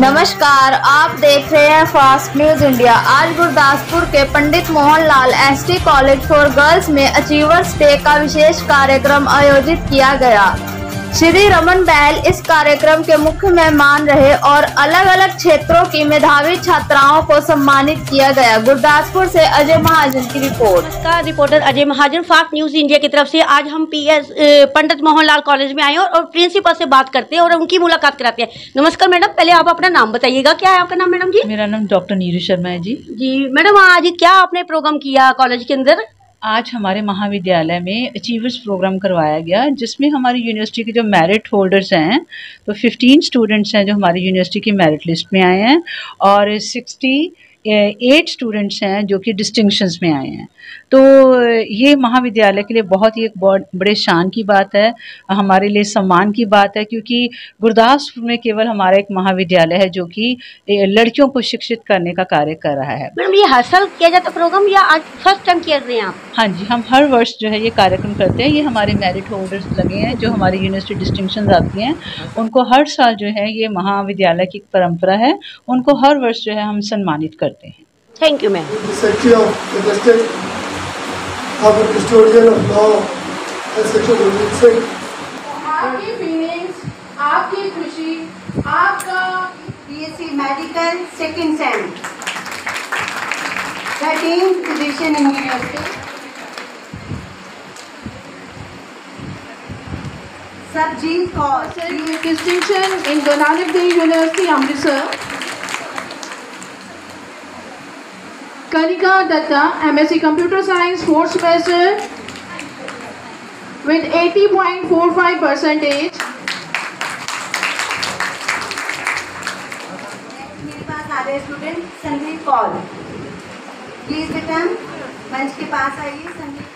नमस्कार, आप देख रहे हैं फास्ट न्यूज़ इंडिया आज गुरदासपुर के Pandit Mohanlal S T college for girls में अचीवर्स डे का विशेष कार्यक्रम आयोजित किया गया। श्री रमन बहल इस कार्यक्रम के मुख्य मेहमान रहे और अलग अलग क्षेत्रों की मेधावी छात्राओं को सम्मानित किया गया। गुरदासपुर से अजय महाजन की रिपोर्ट। नमस्कार reporter Ajay Mahajan fast news India की तरफ़ से आज हम P S Pandit Mohanlal college में आए और, और प्रिंसिपल से बात करते हैं और उनकी मुलाकात कराते हैं। नमस्कार मैडम पहले आप अपना नाम बताइएगा। क्या है आपका नाम मैडम जी? मेरा नाम डॉक्टर नीरू शर्मा है जी। जी मैडम आज क्या आपने प्रोग्राम किया कॉलेज के अंदर? आज हमारे महाविद्यालय में अचीवर्स प्रोग्राम करवाया गया, जिसमें हमारी यूनिवर्सिटी के जो मेरिट होल्डर्स हैं तो 15 स्टूडेंट्स हैं जो हमारी यूनिवर्सिटी की मेरिट लिस्ट में आए हैं और 60 एट स्टूडेंट्स हैं जो कि डिस्टिंक्शंस में आए हैं। तो ये महाविद्यालय के लिए बहुत ही एक बहुत बड़े शान की बात है हमारे लिए सम्मान की बात है क्योंकि गुरदासपुर में केवल हमारा एक महाविद्यालय है जो कि लड़कियों को शिक्षित करने का कार्य कर रहा है। मैडम ये हर साल किया जाता प्रोग्राम या आज फ़र्स्ट टाइम किया रहे हैं आप? हाँ जी हम हर वर्ष जो है ये कार्यक्रम करते हैं। ये हमारे मेरिट होल्डर्स लगे हैं जो हमारी यूनिवर्सिटी डिस्टिंक्शन आती हैं। उनको हर साल जो है ये महाविद्यालय की परंपरा है उनको हर वर्ष जो है हम सम्मानित करते हैं। Thank you ma'am Majestic, our custodian of law, and Secretary Ranjit Singh. आपकी फीलिंग्स आपकी खुशी आपका BSc Medical second sem. 13th position in university. Sarjeet Kaur. distinction in Guru Nanak Dev University, Amritsar. Kanika Datta, MSc Computer Science, fourth semester, with 80.45 percentage. मेरे पास आ रहे student Sandeep Kaul please return मंच के पास आइए संदीप